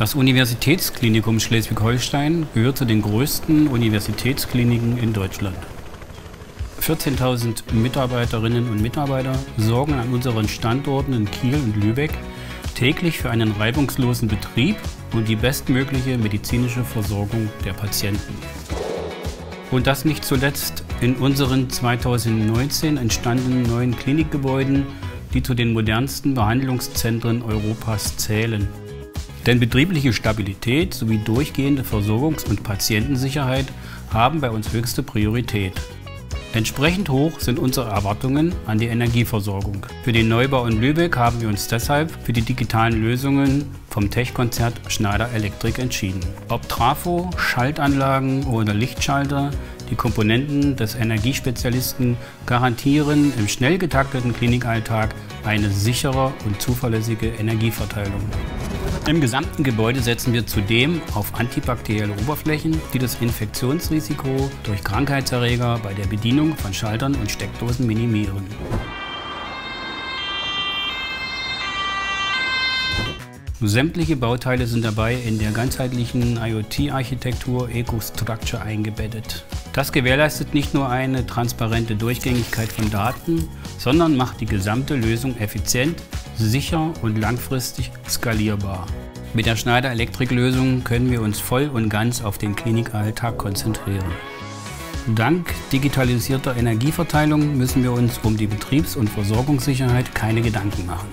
Das Universitätsklinikum Schleswig-Holstein gehört zu den größten Universitätskliniken in Deutschland. 14.000 Mitarbeiterinnen und Mitarbeiter sorgen an unseren Standorten in Kiel und Lübeck täglich für einen reibungslosen Betrieb und die bestmögliche medizinische Versorgung der Patienten. Und das nicht zuletzt in unseren 2019 entstandenen neuen Klinikgebäuden, die zu den modernsten Behandlungszentren Europas zählen. Denn betriebliche Stabilität sowie durchgehende Versorgungs- und Patientensicherheit haben bei uns höchste Priorität. Entsprechend hoch sind unsere Erwartungen an die Energieversorgung. Für den Neubau in Lübeck haben wir uns deshalb für die digitalen Lösungen vom Tech-Konzert Schneider Elektrik entschieden. Ob Trafo, Schaltanlagen oder Lichtschalter, die Komponenten des Energiespezialisten garantieren im schnell getakteten Klinikalltag eine sichere und zuverlässige Energieverteilung. Im gesamten Gebäude setzen wir zudem auf antibakterielle Oberflächen, die das Infektionsrisiko durch Krankheitserreger bei der Bedienung von Schaltern und Steckdosen minimieren. Sämtliche Bauteile sind dabei in der ganzheitlichen IoT-Architektur EcoStructure eingebettet. Das gewährleistet nicht nur eine transparente Durchgängigkeit von Daten, sondern macht die gesamte Lösung effizient, sicher und langfristig skalierbar. Mit der Schneider Elektrik-Lösung können wir uns voll und ganz auf den Klinikalltag konzentrieren. Dank digitalisierter Energieverteilung müssen wir uns um die Betriebs- und Versorgungssicherheit keine Gedanken machen.